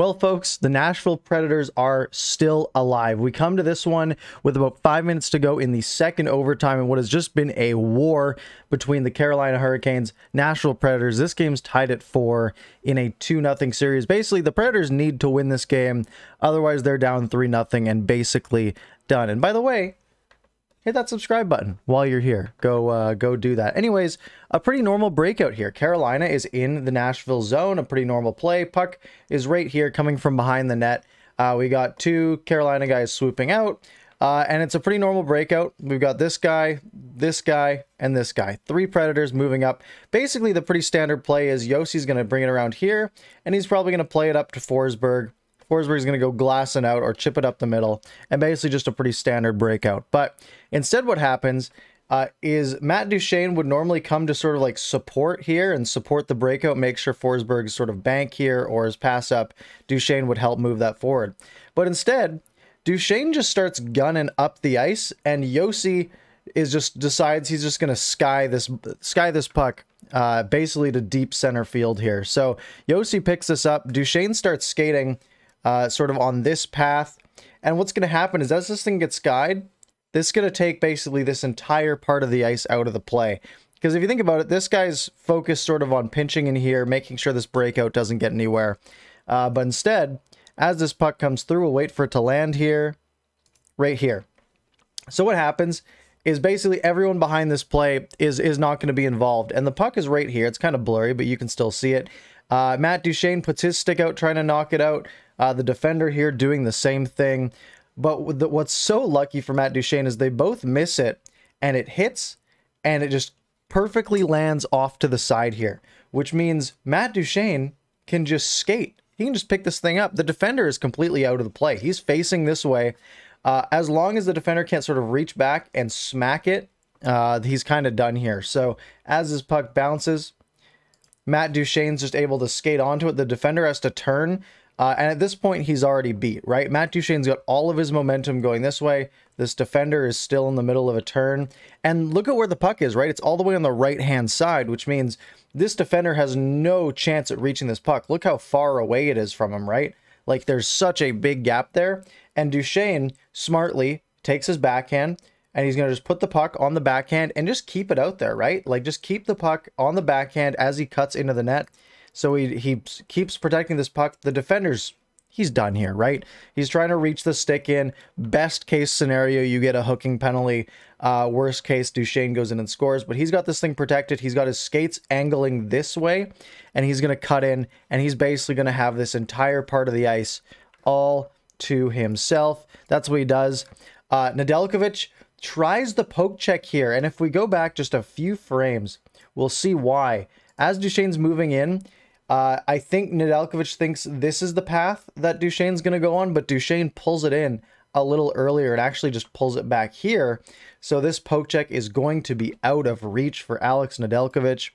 Well, folks, the Nashville Predators are still alive. We come to this one with about five minutes to go in the second overtime and what has just been a war between the Carolina Hurricanes, Nashville Predators. This game's tied at four in a 2 0 series. Basically, the Predators need to win this game, otherwise, they're down 3 0 and basically done. And by the way, hit that subscribe button while you're here. Go uh, go do that. Anyways, a pretty normal breakout here. Carolina is in the Nashville zone, a pretty normal play. Puck is right here coming from behind the net. Uh, we got two Carolina guys swooping out. Uh, and it's a pretty normal breakout. We've got this guy, this guy, and this guy. Three Predators moving up. Basically, the pretty standard play is Josi's going to bring it around here, and he's probably going to play it up to Forsberg. Forsberg's going to go glassing out or chip it up the middle, and basically just a pretty standard breakout. But instead, what happens uh, is Matt Duchene would normally come to sort of like support here and support the breakout, make sure Forsberg's sort of bank here or his pass up. Duchene would help move that forward. But instead, Duchene just starts gunning up the ice, and Josi is just decides he's just going to sky this sky this puck uh, basically to deep center field here. So Josi picks this up. Duchene starts skating uh, sort of on this path. And what's going to happen is as this thing gets skied, this is going to take basically this entire part of the ice out of the play. Because if you think about it, this guy's focused sort of on pinching in here, making sure this breakout doesn't get anywhere. Uh, but instead, as this puck comes through, we'll wait for it to land here, right here. So what happens is basically everyone behind this play is is not going to be involved. And the puck is right here. It's kind of blurry, but you can still see it. Uh, Matt Duchene puts his stick out trying to knock it out. Uh, the defender here doing the same thing. But the, what's so lucky for Matt Duchene is they both miss it and it hits and it just perfectly lands off to the side here, which means Matt Duchene can just skate. He can just pick this thing up. The defender is completely out of the play. He's facing this way. Uh, as long as the defender can't sort of reach back and smack it, uh, he's kind of done here. So as his puck bounces, Matt Duchene's just able to skate onto it. The defender has to turn uh, and at this point, he's already beat, right? Matt Duchene's got all of his momentum going this way. This defender is still in the middle of a turn. And look at where the puck is, right? It's all the way on the right-hand side, which means this defender has no chance at reaching this puck. Look how far away it is from him, right? Like, there's such a big gap there. And Duchene smartly takes his backhand, and he's going to just put the puck on the backhand and just keep it out there, right? Like, just keep the puck on the backhand as he cuts into the net. So he, he keeps protecting this puck. The defender's he's done here, right? He's trying to reach the stick in. Best case scenario, you get a hooking penalty. Uh, worst case, Duchene goes in and scores. But he's got this thing protected. He's got his skates angling this way, and he's going to cut in, and he's basically going to have this entire part of the ice all to himself. That's what he does. Uh, Nedeljkovic tries the poke check here, and if we go back just a few frames, we'll see why. As Duchene's moving in, uh, I think Nedeljkovic thinks this is the path that Duchene's going to go on, but Duchene pulls it in a little earlier and actually just pulls it back here. So this poke check is going to be out of reach for Alex Nedeljkovic.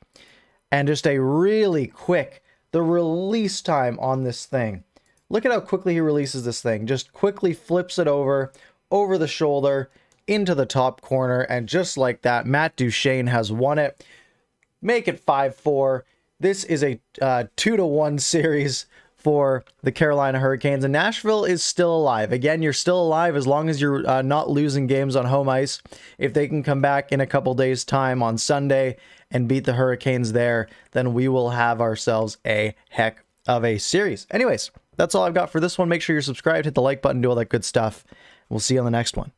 And just a really quick, the release time on this thing. Look at how quickly he releases this thing. Just quickly flips it over, over the shoulder, into the top corner. And just like that, Matt Duchene has won it. Make it 5-4 this is a uh, two to one series for the Carolina Hurricanes, and Nashville is still alive. Again, you're still alive as long as you're uh, not losing games on home ice. If they can come back in a couple days' time on Sunday and beat the Hurricanes there, then we will have ourselves a heck of a series. Anyways, that's all I've got for this one. Make sure you're subscribed, hit the like button, do all that good stuff. We'll see you on the next one.